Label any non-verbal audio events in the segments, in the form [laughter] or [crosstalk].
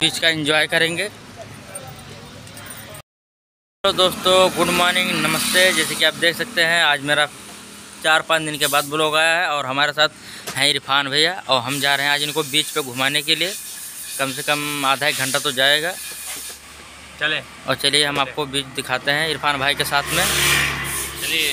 बीच का एंजॉय करेंगे। तो दोस्तों गुड मॉर्निंग नमस्ते। जैसे कि आप देख सकते हैं आज मेरा चार पाँच दिन के बाद ब्लॉग आया है और हमारे साथ हैं इरफान भैया और हम जा रहे हैं आज इनको बीच पे घुमाने के लिए। कम से कम आधा एक घंटा तो जाएगा। चले। और चलिए हम आपको बीच दिखाते हैं इरफान भाई के साथ में। चलिए।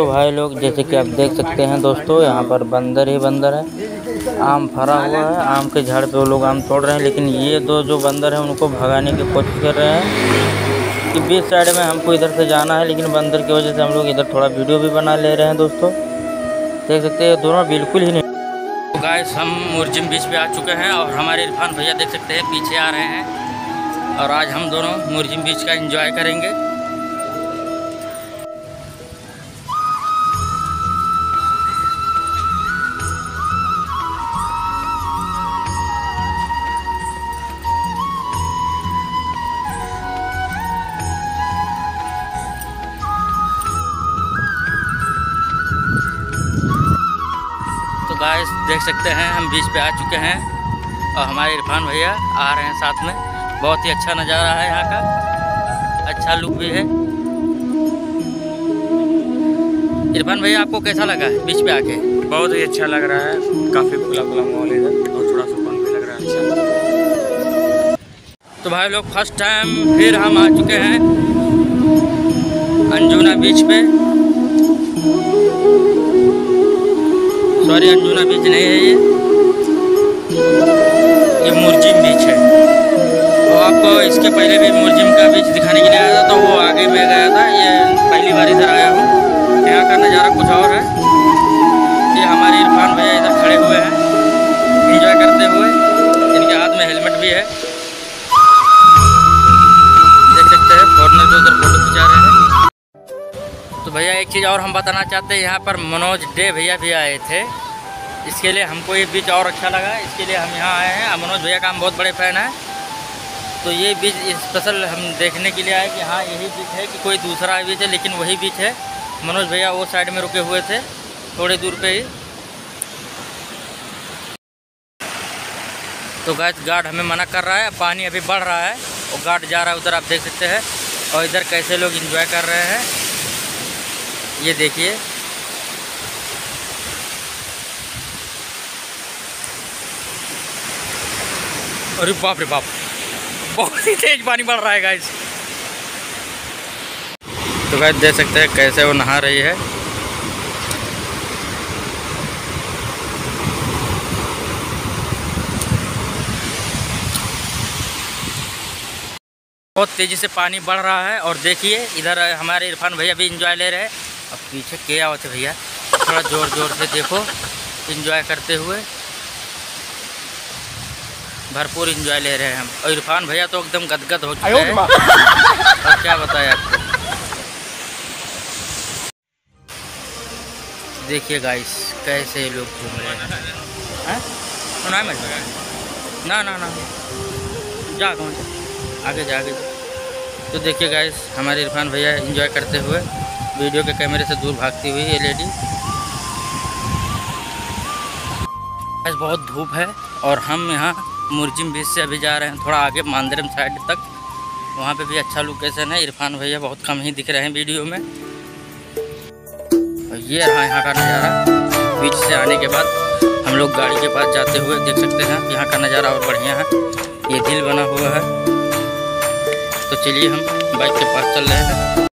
तो भाई लोग, जैसे कि आप देख सकते हैं दोस्तों, यहाँ पर बंदर ही बंदर है। आम फरा हुआ है, आम के झाड़ पे वो लोग आम तोड़ रहे हैं, लेकिन ये दो जो बंदर हैं, उनको भगाने की कोशिश कर रहे हैं कि बीच साइड में हमको इधर से जाना है, लेकिन बंदर की वजह से हम लोग इधर थोड़ा वीडियो भी बना ले रहे हैं दोस्तों। देख सकते हैं दोनों बिल्कुल ही नहीं। तो गाइस हम मुरजिम बीच पे आ चुके हैं और हमारे इरफान भैया देख सकते हैं, पीछे आ रहे हैं। और आज हम दोनों मुरजिम बीच का एंजॉय करेंगे। देख सकते हैं हम बीच पे आ चुके हैं। और हमारे इरफान भैया आ रहे हैं साथ में। बहुत ही अच्छा नज़ारा है यहाँ का। अच्छा लुक भी है। इरफान भैया आपको कैसा लगा है बीच पे आके? बहुत ही अच्छा लग रहा है। काफ़ी खुला खुला माहौल है और थोड़ा सुकून भी लग रहा है। अच्छा। तो भाई लोग फ़र्स्ट टाइम फिर हम आ चुके हैं अंजुना बीच पे। सॉरी अंजुना बीच नहीं है ये ये मुरजिम बीच है तो आपको इसके पहले भी मुरजिम का बीच दिखाने के लिए आया था तो वो आगे में गया था ये पहली बार इधर आया हूँ यहाँ का नज़ारा कुछ और है ये हमारे इरफान भैया इधर खड़े हुए हैं इंजॉय करते हुए इनके हाथ में हेलमेट भी है देख सकते हैं फॉरनर भी उधर फ़ोटो खिंचा रहे हैं तो भैया एक चीज़ और हम बताना चाहते हैं, यहाँ पर मनोज डे भैया भी आए थे। इसके लिए हमको ये बीच और अच्छा लगा। इसके लिए हम यहाँ आए हैं। मनोज भैया का हम बहुत बड़े फ़ैन हैं। तो ये बीच स्पेशल हम देखने के लिए आए कि हाँ यही बीच है कि कोई दूसरा बीच है लेकिन वही बीच है। मनोज भैया वो साइड में रुके हुए थे, थोड़ी दूर पे ही। तो गैस गार्ड हमें मना कर रहा है। पानी अभी बढ़ रहा है और गार्ड जा रहा है उधर, आप देख सकते हैं। और इधर कैसे लोग इन्जॉय कर रहे हैं। ये देखिए। अरे बाप रे बाप। बहुत ही तेज पानी बढ़ रहा है गाइस तो गाइस देख सकते हैं कैसे वो नहा रही है। बहुत तेज़ी से पानी बढ़ रहा है और देखिए, इधर हमारे इरफान भैया भी इंजॉय ले रहे हैं। अब पीछे के आवत है भैया। थोड़ा ज़ोर ज़ोर से देखो इंजॉय करते हुए। भरपूर इंजॉय ले रहे हैं हम। और इरफान भैया तो एकदम गदगद हो चुके हैं। [laughs] और क्या बताया देखिए गाइस कैसे लोग घूम रहे हैं। हैं? सुना मैं ना ना ना। जा कौन आगे जा आगे जा। तो देखिए गाइस हमारे इरफान भैया एंजॉय करते हुए वीडियो के कैमरे से दूर भागती हुई ये लेडी आज बहुत धूप है और हम यहाँ मुरजिम बीच से अभी जा रहे हैं, थोड़ा आगे मांदरम साइड तक। वहाँ पे भी अच्छा लोकेशन है, इरफान भैया बहुत कम ही दिख रहे हैं वीडियो में। और ये रहा यहाँ का नज़ारा बीच से आने के बाद हम लोग गाड़ी के पास जाते हुए देख सकते हैं यहाँ का नज़ारा और बढ़िया है। ये दिल बना हुआ है। तो चलिए हम बाइक के पास चल रहे हैं।